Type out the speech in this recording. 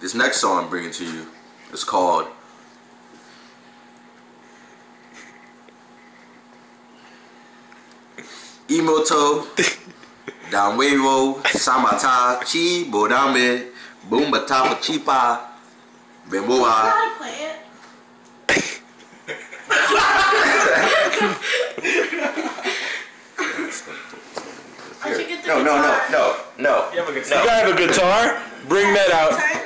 this next song I'm bringing to you is called Imoto Danwewo Samata Chi Bodame Bumbatapa Chipa Bemboa Gotta play it. No, no, no, guitar. no, no. You gotta have a guitar. Bring that out.